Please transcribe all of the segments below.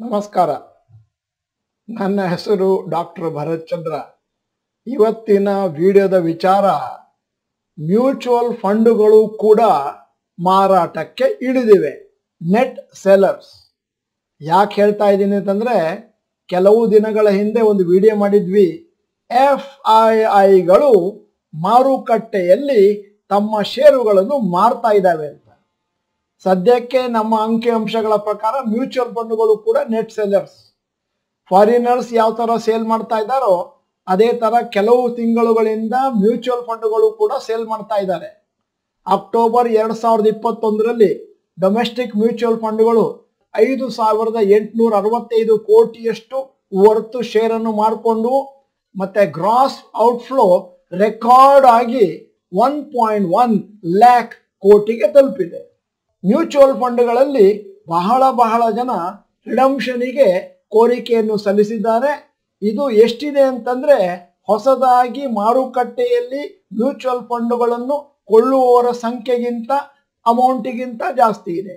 ನಮಸ್ಕಾರ. ನನ್ನ ಹೆಸರು ಡಾಕ್ಟರ್ ಭರತ್ ಚಂದ್ರ. ಇವತ್ತಿನ ವಿಡಿಯೋದ ವಿಚಾರ, ಮ್ಯೂಚುವಲ್ ಫಂಡುಗಳು ಕೂಡ ಮಾರಾಟಕ್ಕೆ ಇಳಿದಿವೆ, ನೆಟ್ ಸೆಲರ್ಸ್ ಯಾಕೆ ಹೇಳ್ತಾ ಇದ್ದೀನಿ ಅಂತಂದ್ರೆ, ಕೆಲವು ದಿನಗಳ ಹಿಂದೆ ಒಂದು ವಿಡಿಯೋ ಮಾಡಿದ್ವಿ, ಎಫ್ ಐ ಐಗಳು ಮಾರುಕಟ್ಟೆಯಲ್ಲಿ ತಮ್ಮ ಷೇರುಗಳನ್ನು ಮಾರ್ತಾ ಇದ್ದಾವೆ. ಸದ್ಯಕ್ಕೆ ನಮ್ಮ ಅಂಕಿಅಂಶಗಳ ಪ್ರಕಾರ ಮ್ಯೂಚುವಲ್ ಫಂಡ್ಗಳು ಕೂಡ ನೆಟ್ ಸೆಲ್ಲರ್ಸ್. ಫಾರಿನರ್ಸ್ ಯಾವ ತರ ಸೇಲ್ ಮಾಡ್ತಾ ಇದ್ದಾರೋ ಅದೇ ತರ ಕೆಲವು ತಿಂಗಳುಗಳಿಂದ ಮ್ಯೂಚುವಲ್ ಫಂಡ್ಗಳು ಕೂಡ ಸೇಲ್ ಮಾಡ್ತಾ ಇದ್ದಾರೆ. ಅಕ್ಟೋಬರ್ ಎರಡ್ ಸಾವಿರದ ಇಪ್ಪತ್ತೊಂದರಲ್ಲಿ ಡೊಮೆಸ್ಟಿಕ್ ಮ್ಯೂಚುವಲ್ ಫಂಡ್ಗಳು ಐದು ಸಾವಿರದ ಎಂಟುನೂರ ಅರವತ್ತೈದು ಕೋಟಿಯಷ್ಟು ವರ್ತು ಶೇರ್ ಅನ್ನು ಮಾಡಿಕೊಂಡು ಮತ್ತೆ ಗ್ರಾಸ್ ಔಟ್ಫ್ಲೋ ರೆಕಾರ್ಡ್ ಆಗಿ ಒನ್ ಪಾಯಿಂಟ್ ಒನ್ ಲ್ಯಾಕ್ ಕೋಟಿಗೆ ತಲುಪಿದೆ. ಮ್ಯೂಚುವಲ್ ಫಂಡ್ಗಳಲ್ಲಿ ಬಹಳ ಬಹಳ ಜನ ರಿಡಮ್ಷನಿಗೆ ಕೋರಿಕೆಯನ್ನು ಸಲ್ಲಿಸಿದ್ದಾರೆ. ಇದು ಎಷ್ಟಿದೆ ಅಂತಂದ್ರೆ ಹೊಸದಾಗಿ ಮಾರುಕಟ್ಟೆಯಲ್ಲಿ ಮ್ಯೂಚುವಲ್ ಫಂಡ್ಗಳನ್ನು ಕೊಳ್ಳುವವರ ಸಂಖ್ಯೆಗಿಂತ ಅಮೌಂಟಿಗಿಂತ ಜಾಸ್ತಿ ಇದೆ.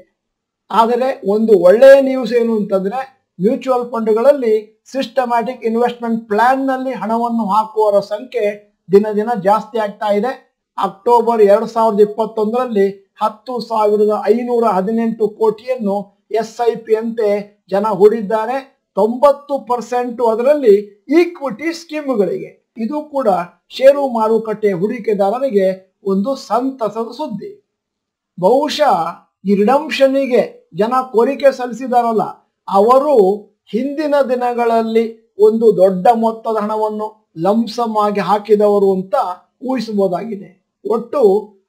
ಆದರೆ ಒಂದು ಒಳ್ಳೆಯ ನ್ಯೂಸ್ ಏನು ಅಂತಂದ್ರೆ ಮ್ಯೂಚುವಲ್ ಫಂಡ್ಗಳಲ್ಲಿ ಸಿಸ್ಟಮ್ಯಾಟಿಕ್ ಇನ್ವೆಸ್ಟ್ಮೆಂಟ್ ಪ್ಲಾನ್ನಲ್ಲಿ ಹಣವನ್ನು ಹಾಕುವವರ ಸಂಖ್ಯೆ ದಿನ ದಿನ ಜಾಸ್ತಿ ಆಗ್ತಾ ಇದೆ. ಅಕ್ಟೋಬರ್ ಎರಡ್ ಸಾವಿರದ ಇಪ್ಪತ್ತೊಂದರಲ್ಲಿ ಹತ್ತು ಸಾವಿರದ ಐನೂರ ಹದಿನೆಂಟು ಕೋಟಿಯನ್ನು ಎಸ್ ಐ ಪಿ ಅಂತೆ ಜನ ಹೂಡಿದ್ದಾರೆ. ತೊಂಬತ್ತು ಪರ್ಸೆಂಟ್ ಅದರಲ್ಲಿ ಈಕ್ವಿಟಿ ಸ್ಕೀಮ್ಗಳಿಗೆ. ಇದು ಕೂಡ ಷೇರು ಮಾರುಕಟ್ಟೆ ಹೂಡಿಕೆದಾರರಿಗೆ ಒಂದು ಸಂತಸದ ಸುದ್ದಿ. ಬಹುಶಃ ಈ ಜನ ಕೋರಿಕೆ ಸಲ್ಲಿಸಿದಾರಲ್ಲ, ಅವರು ಹಿಂದಿನ ದಿನಗಳಲ್ಲಿ ಒಂದು ದೊಡ್ಡ ಮೊತ್ತದ ಹಣವನ್ನು ಲಂಸಮ್ ಆಗಿ ಹಾಕಿದವರು ಅಂತ ಊಹಿಸಬಹುದಾಗಿದೆ. ಒಟ್ಟು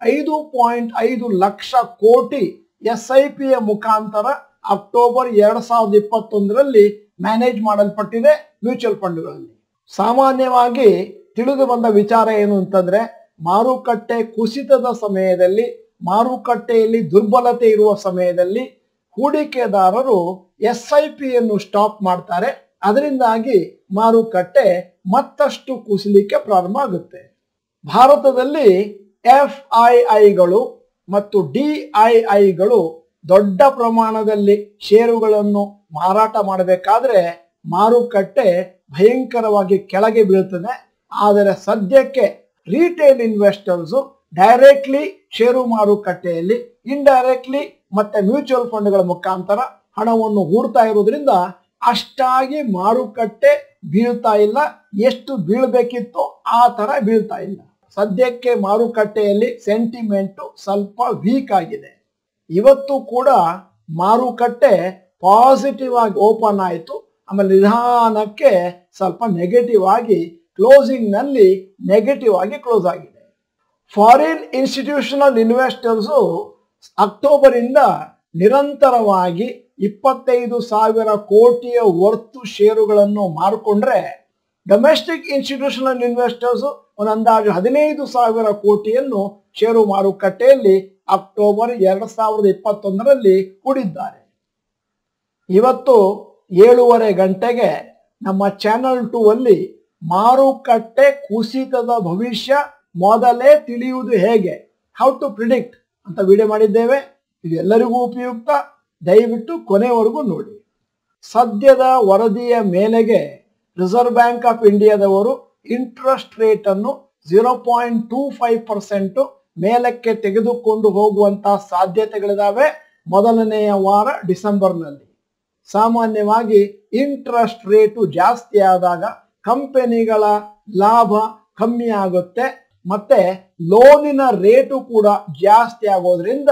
ಐದು ಪಾಯಿಂಟ್ ಐದು ಲಕ್ಷ ಕೋಟಿ ಎಸ್ ಐ ಪಿಯ ಮುಖಾಂತರ ಅಕ್ಟೋಬರ್ ಎರಡ್ ಸಾವಿರದ ಇಪ್ಪತ್ತೊಂದರಲ್ಲಿ ಮ್ಯಾನೇಜ್ ಮಾಡಲ್ಪಟ್ಟಿದೆ ಮ್ಯೂಚುವಲ್ ಫಂಡ್ಗಳಲ್ಲಿ ಸಾಮಾನ್ಯವಾಗಿ ತಿಳಿದು ಬಂದ ವಿಚಾರ ಏನು ಅಂತಂದ್ರೆ, ಮಾರುಕಟ್ಟೆ ಕುಸಿತದ ಸಮಯದಲ್ಲಿ, ಮಾರುಕಟ್ಟೆಯಲ್ಲಿ ದುರ್ಬಲತೆ ಇರುವ ಸಮಯದಲ್ಲಿ ಹೂಡಿಕೆದಾರರು ಎಸ್ ಐ ಪಿಯನ್ನು ಸ್ಟಾಪ್ ಮಾಡ್ತಾರೆ. ಅದರಿಂದಾಗಿ ಮಾರುಕಟ್ಟೆ ಮತ್ತಷ್ಟು ಕುಸಿಲಿಕ್ಕೆ ಪ್ರಾರಂಭ ಆಗುತ್ತೆ. ಭಾರತದಲ್ಲಿ ಎಫ್ ಐ ಐಗಳು ಮತ್ತು ಡಿ ಐ ಐಗಳು ದೊಡ್ಡ ಪ್ರಮಾಣದಲ್ಲಿ ಷೇರುಗಳನ್ನು ಮಾರಾಟ ಮಾಡಬೇಕಾದ್ರೆ ಮಾರುಕಟ್ಟೆ ಭಯಂಕರವಾಗಿ ಕೆಳಗೆ ಬೀಳ್ತದೆ ಆದರೆ ಸದ್ಯಕ್ಕೆ ರಿಟೇಲ್ ಇನ್ವೆಸ್ಟರ್ಸ್ ಡೈರೆಕ್ಟ್ಲಿ ಷೇರು ಮಾರುಕಟ್ಟೆಯಲ್ಲಿ ಇಂಡೈರೆಕ್ಟ್ಲಿ ಮತ್ತೆ ಮ್ಯೂಚುವಲ್ ಫಂಡ್ಗಳ ಮುಖಾಂತರ ಹಣವನ್ನು ಹೂಡ್ತಾ ಇರೋದ್ರಿಂದ ಅಷ್ಟಾಗಿ ಮಾರುಕಟ್ಟೆ ಬೀಳ್ತಾ ಇಲ್ಲ. ಎಷ್ಟು ಬೀಳ್ಬೇಕಿತ್ತು ಆ ತರ ಬೀಳ್ತಾ ಇಲ್ಲ. ಸದ್ಯಕ್ಕೆ ಮಾರುಕಟ್ಟೆಯಲ್ಲಿ ಸೆಂಟಿಮೆಂಟ್ ಸ್ವಲ್ಪ ವೀಕ್ ಆಗಿದೆ. ಇವತ್ತು ಕೂಡ ಮಾರುಕಟ್ಟೆ ಪಾಸಿಟಿವ್ ಆಗಿ ಓಪನ್ ಆಯಿತು. ಆಮೇಲೆ ನಿಧಾನಕ್ಕೆ ಸ್ವಲ್ಪ ನೆಗೆಟಿವ್ ಆಗಿ ಕ್ಲೋಸಿಂಗ್ನಲ್ಲಿ ನೆಗೆಟಿವ್ ಆಗಿ ಕ್ಲೋಸ್ ಆಗಿದೆ. ಫಾರಿನ್ ಇನ್ಸ್ಟಿಟ್ಯೂಷನಲ್ ಇನ್ವೆಸ್ಟರ್ಸು ಅಕ್ಟೋಬರ್ ಇಂದ ನಿರಂತರವಾಗಿ ಇಪ್ಪತ್ತೈದು ಸಾವಿರ ಕೋಟಿಯ ವರ್ತು ಷೇರುಗಳನ್ನು ಮಾರ್ಕೊಂಡ್ರೆ, ಡೊಮೆಸ್ಟಿಕ್ ಇನ್ಸ್ಟಿಟ್ಯೂಷನಲ್ ಇನ್ವೆಸ್ಟರ್ಸ್ ಒಂದು ಅಂದಾಜು ಹದಿನೈದು ಸಾವಿರ ಕೋಟಿಯನ್ನು ಷೇರು ಮಾರುಕಟ್ಟೆಯಲ್ಲಿ ಅಕ್ಟೋಬರ್ ಎರಡ್ ಸಾವಿರದ ಇಪ್ಪತ್ತೊಂದರಲ್ಲಿ ಹೂಡಿದ್ದಾರೆ. ಇವತ್ತು ಏಳುವರೆ ಗಂಟೆಗೆ ನಮ್ಮ ಚಾನಲ್ ಟೂ ಅಲ್ಲಿ ಮಾರುಕಟ್ಟೆ ಕುಸಿತದ ಭವಿಷ್ಯ ಮೊದಲೇ ತಿಳಿಯುವುದು ಹೇಗೆ? ಹೌ ಟು ಪ್ರಿಡಿಕ್ಟ್ ಅಂತ ವಿಡಿಯೋ ಮಾಡಿದ್ದೇವೆ. ಇದು ಎಲ್ಲರಿಗೂ ಉಪಯುಕ್ತ. ದಯವಿಟ್ಟು ಕೊನೆವರೆಗೂ ನೋಡಿ. ಸದ್ಯದ ವರದಿಯ ಮೇಲೆಗೆ ರಿಸರ್ವ್ ಬ್ಯಾಂಕ್ ಆಫ್ ಇಂಡಿಯಾದವರು ಇಂಟ್ರೆಸ್ಟ್ ರೇಟ್ ಅನ್ನು zero point two five percent ಮೇಲಕ್ಕೆ ತೆಗೆದುಕೊಂಡು ಹೋಗುವಂತಹ ಸಾಧ್ಯತೆಗಳಿದಾವೆ ಮೊದಲನೆಯ ವಾರ ಡಿಸೆಂಬರ್ನಲ್ಲಿ. ಸಾಮಾನ್ಯವಾಗಿ ಇಂಟ್ರೆಸ್ಟ್ ರೇಟು ಜಾಸ್ತಿ ಆದಾಗ ಕಂಪನಿಗಳ ಲಾಭ ಕಮ್ಮಿ ಆಗುತ್ತೆ, ಮತ್ತೆ ಲೋನಿನ ರೇಟು ಕೂಡ ಜಾಸ್ತಿ ಆಗೋದ್ರಿಂದ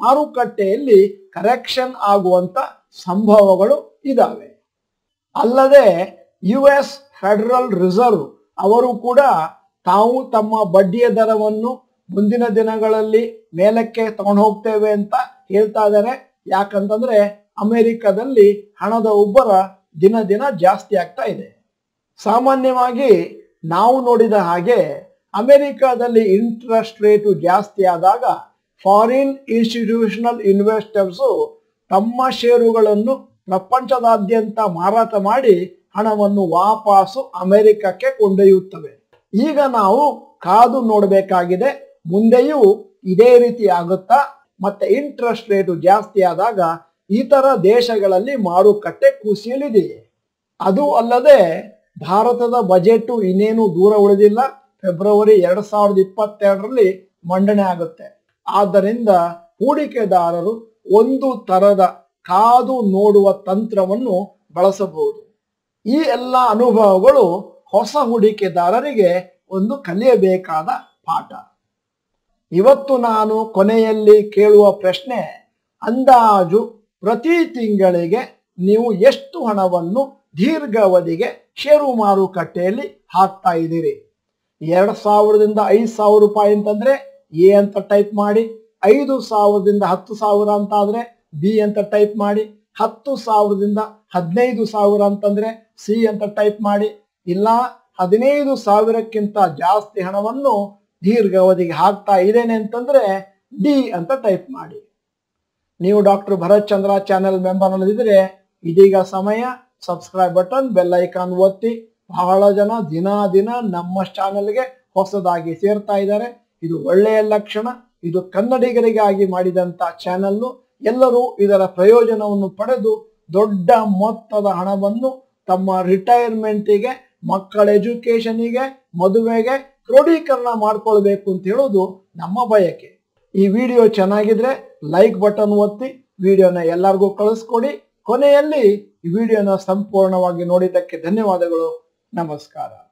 ಮಾರುಕಟ್ಟೆಯಲ್ಲಿ ಕರೆಕ್ಷನ್ ಆಗುವಂತ ಸಂಭವಗಳು ಇದಾವೆ. ಅಲ್ಲದೆ ಯು ಎಸ್ ಫೆಡರಲ್ ರಿಸರ್ವ್ ಅವರು ಕೂಡ ತಾವು ತಮ್ಮ ಬಡ್ಡಿಯ ದರವನ್ನು ಮುಂದಿನ ದಿನಗಳಲ್ಲಿ ಮೇಲಕ್ಕೆ ತಗೊಂಡು ಹೋಗ್ತೇವೆ ಅಂತ ಹೇಳ್ತಾ ಇದ್ದಾರೆ. ಯಾಕಂತಂದ್ರೆ ಅಮೆರಿಕದಲ್ಲಿ ಹಣದ ಉಬ್ಬರ ದಿನ ದಿನ ಜಾಸ್ತಿ ಆಗ್ತಾ ಇದೆ. ಸಾಮಾನ್ಯವಾಗಿ ನಾವು ನೋಡಿದ ಹಾಗೆ ಅಮೆರಿಕದಲ್ಲಿ ಇಂಟ್ರೆಸ್ಟ್ ರೇಟು ಜಾಸ್ತಿ ಆದಾಗ ಫಾರಿನ್ ಇನ್ಸ್ಟಿಟ್ಯೂಷನಲ್ ಇನ್ವೆಸ್ಟರ್ಸು ತಮ್ಮ ಷೇರುಗಳನ್ನು ಪ್ರಪಂಚದಾದ್ಯಂತ ಮಾರಾಟ ಮಾಡಿ ಹಣವನ್ನು ವಾಪಾಸು ಅಮೆರಿಕಕ್ಕೆ ಕೊಂಡೊಯ್ಯುತ್ತವೆ. ಈಗ ನಾವು ಕಾದು ನೋಡಬೇಕಾಗಿದೆ, ಮುಂದೆಯೂ ಇದೇ ರೀತಿ ಆಗುತ್ತಾ? ಮತ್ತೆ ಇಂಟ್ರೆಸ್ಟ್ ರೇಟು ಜಾಸ್ತಿ ಆದಾಗ ಇತರ ದೇಶಗಳಲ್ಲಿ ಮಾರುಕಟ್ಟೆ ಕುಸಿಯಲಿದೆಯೇ? ಅದು ಅಲ್ಲದೆ ಭಾರತದ ಬಜೆಟ್ ಇನ್ನೇನು ದೂರ ಉಳಿದಿಲ್ಲ. ಫೆಬ್ರವರಿ ಎರಡ್ ಸಾವಿರದ ಇಪ್ಪತ್ತೆರಡರಲ್ಲಿ ಮಂಡನೆ ಆಗುತ್ತೆ. ಆದ್ದರಿಂದ ಹೂಡಿಕೆದಾರರು ಒಂದು ತರದ ಕಾದು ನೋಡುವ ತಂತ್ರವನ್ನು ಬಳಸಬಹುದು. ಈ ಎಲ್ಲ ಅನುಭವಗಳು ಹೊಸ ಹೂಡಿಕೆದಾರರಿಗೆ ಒಂದು ಕಲಿಯಬೇಕಾದ ಪಾಠ. ಇವತ್ತು ನಾನು ಕೊನೆಯಲ್ಲಿ ಕೇಳುವ ಪ್ರಶ್ನೆ, ಅಂದಾಜು ಪ್ರತಿ ತಿಂಗಳಿಗೆ ನೀವು ಎಷ್ಟು ಹಣವನ್ನು ದೀರ್ಘಾವಧಿಗೆ ಷೇರು ಮಾರುಕಟ್ಟೆಯಲ್ಲಿ ಹಾಕ್ತಾ ಇದ್ದೀರಿ? ಎರಡು ಸಾವಿರದಿಂದ ಐದು ಸಾವಿರ ರೂಪಾಯಿ ಅಂತಂದ್ರೆ ಎ ಅಂತ ಟೈಪ್ ಮಾಡಿ, ಐದು ಸಾವಿರದಿಂದ ಹತ್ತು ಸಾವಿರ ಅಂತ ಆದ್ರೆ ಬಿ ಅಂತ ಟೈಪ್ ಮಾಡಿ ಹತ್ತು ಸಾವಿರದಿಂದ ಹದಿನೈದು ಸಾವಿರ ಅಂತಂದ್ರೆ ಸಿ ಅಂತ ಟೈಪ್ ಮಾಡಿ, ಇಲ್ಲ ಹದಿನೈದು ಸಾವಿರಕ್ಕಿಂತ ಜಾಸ್ತಿ ಹಣವನ್ನು ದೀರ್ಘಾವಧಿಗೆ ಹಾಕ್ತಾ ಇದ್ದೇನೆ ಅಂತಂದ್ರೆ ಡಿ ಅಂತ ಟೈಪ್ ಮಾಡಿ. ನೀವು doctor Bharat Chandra channel member ಅನ್ನೋದಿದ್ರೆ ಇದೀಗ ಸಮಯ ಸಬ್ಸ್ಕ್ರೈಬ್ ಬಟನ್ ಬೆಲ್ ಐಕಾನ್ ಒತ್ತಿ, ಬಹಳ ಜನ ದಿನ ದಿನ ನಮ್ಮ ಚಾನೆಲ್ಗೆ ಹೊಸದಾಗಿ ಸೇರ್ತಾ ಇದ್ದಾರೆ. ಇದು ಒಳ್ಳೆಯ ಲಕ್ಷಣ, ಇದು ಕನ್ನಡಿಗರಿಗಾಗಿ ಮಾಡಿದಂತ ಚಾನೆಲ್ಲು ಎಲ್ಲರೂ ಇದರ ಪ್ರಯೋಜನವನ್ನು ಪಡೆದು ದೊಡ್ಡ ಮೊತ್ತದ ಹಣವನ್ನು ತಮ್ಮ ರಿಟೈರ್ಮೆಂಟಿಗೆ, ಮಕ್ಕಳ ಎಜುಕೇಶನಿಗೆ ಮದುವೆಗೆ ಕ್ರೋಢೀಕರಣ ಮಾಡ್ಕೊಳ್ಬೇಕು ಅಂತ ಹೇಳೋದು ನಮ್ಮ ಬಯಕೆ. ಈ ವಿಡಿಯೋ ಚೆನ್ನಾಗಿದ್ರೆ ಲೈಕ್ ಬಟನ್ ಒತ್ತಿ, ವಿಡಿಯೋನ ಎಲ್ಲರಿಗೂ ಕಳಿಸ್ಕೊಡಿ. ಕೊನೆಯಲ್ಲಿ ಈ ವಿಡಿಯೋನ ಸಂಪೂರ್ಣವಾಗಿ ನೋಡಿದ್ದಕ್ಕೆ ಧನ್ಯವಾದಗಳು. ನಮಸ್ಕಾರ.